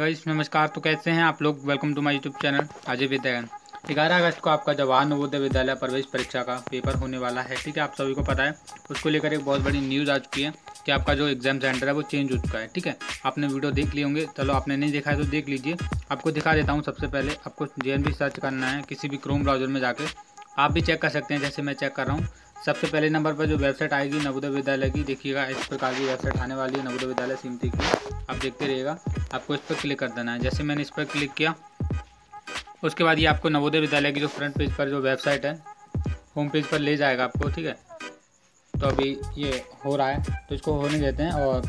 Guys नमस्कार। तो कैसे हैं आप लोग? Welcome to my YouTube channel Ajay विद्यागन ग्यारह अगस्त को आपका जवाहर नवोदय विद्यालय प्रवेश परीक्षा का पेपर होने वाला है, ठीक है? आप सभी को पता है, उसको लेकर एक बहुत बड़ी न्यूज़ आ चुकी है कि आपका जो एग्ज़ाम सेंटर है, वो चेंज हो चुका है, ठीक है? आपने वीडियो देख लिए होंगे। चलो, आपने नहीं देखा है तो देख लीजिए। आपको दिखा देता हूँ सबसे पहले, आपको जे सर्च करना है, किसी भी क्रोम ब्राउज़र में जाकर आप भी चेक कर सकते हैं, जैसे मैं चेक कर रहा हूँ। सबसे पहले नंबर पर जो वेबसाइट आएगी, नवोदय विद्यालय की, देखिएगा, इस प्रकार की वेबसाइट आने वाली है, नवोदय विद्यालय समिति की। आप देखते रहिएगा, आपको इस पर क्लिक कर देना है। जैसे मैंने इस पर क्लिक किया, उसके बाद ये आपको नवोदय विद्यालय की जो फ्रंट पेज पर जो वेबसाइट है होम पेज पर ले जाएगा आपको, ठीक है? तो अभी ये हो रहा है तो इसको होने देते हैं और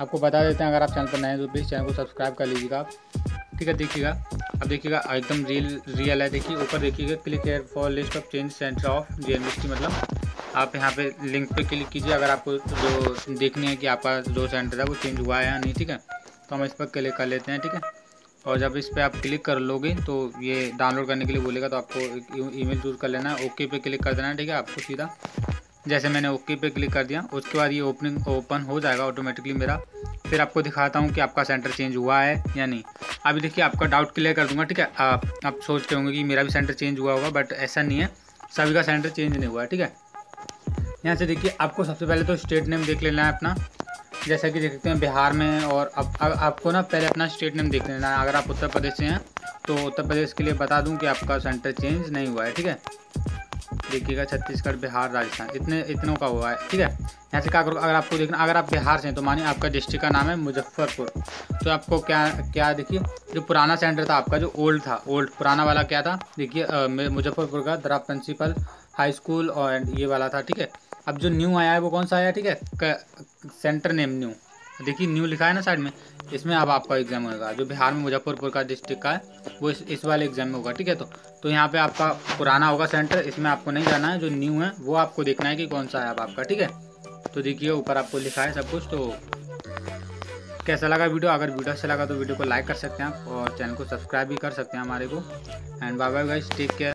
आपको बता देते हैं, अगर आप चैनल पर नए हैं तो प्लीज़ चैनल को सब्सक्राइब कर लीजिएगा आप। ठीक है, देखिएगा। अब देखिएगा एकदम रियल रियल है। देखिए, ऊपर देखिएगा click here for list of change centre of जी मतलब आप यहाँ पे लिंक पे क्लिक कीजिए। अगर आपको जो देखनी है कि आपका जो सेंटर है, वो चेंज हुआ है या नहीं, ठीक है? तो हम इस पर क्लिक कर लेते हैं, ठीक है? और जब इस पर आप क्लिक कर लोगे तो ये डाउनलोड करने के लिए बोलेगा तो आपको ईमेल चूज़ कर लेना है। ओके पे क्लिक कर देना है, ठीक है? आपको सीधा। जैसे मैंने ओके पे क्लिक कर दिया, उसके बाद ये ओपनिंग ओपन हो जाएगा ऑटोमेटिकली मेरा। फिर आपको दिखाता हूँ कि आपका सेंटर चेंज हुआ है या नहीं। अभी देखिए, आपका डाउट क्लियर कर दूँगा, ठीक है? आप आप सोचते होंगे कि मेरा भी सेंटर चेंज हुआ होगा बट ऐसा नहीं है। सभी का सेंटर चेंज नहीं हुआ है, ठीक है? यहाँ से देखिए, आपको सबसे पहले तो स्टेट नेम देख लेना है अपना। जैसा कि देख सकते हैं, बिहार में और अब अब आपको ना पहले अपना स्टेट नेम देख लेना है। अगर आप उत्तर प्रदेश से हैं तो उत्तर प्रदेश के लिए बता दूँ कि आपका सेंटर चेंज नहीं हुआ है, ठीक है? देखिएगा, छत्तीसगढ़, बिहार, राजस्थान। इतने, इतनों का हुआ है, ठीक है? यहाँ से क्या करो अगर आपको देखना, अगर आप बिहार से हैं तो मानिए आपका डिस्ट्रिक्ट का नाम है मुजफ्फरपुर। तो आपको क्या क्या देखिए, जो पुराना सेंटर था आपका, जो ओल्ड था, ओल्ड, पुराना वाला क्या था? देखिए मुजफ्फरपुर का दरा प्रिंसिपल हाई स्कूल और ये वाला था, ठीक है? अब जो न्यू आया है, वो कौन सा आया, ठीक है? Centre name new. देखिए न्यू लिखा है ना साइड में इसमें अब आपका एग्ज़ाम होगा। जो बिहार में मुजफ्फरपुर का डिस्ट्रिक्ट का है वो इस, इस वाले एग्ज़ाम में होगा ठीक है? तो तो यहाँ पे आपका पुराना होगा सेंटर इसमें आपको नहीं जाना है जो न्यू है वो आपको देखना है कि कौन सा है अब आपका ठीक है? तो देखिए ऊपर आपको लिखा है सब कुछ तो कैसा लगा वीडियो? अगर वीडियो अच्छा लगा तो वीडियो को लाइक कर सकते हैं आप और चैनल को सब्सक्राइब भी कर सकते हैं हमारे को। And bye bye guys take care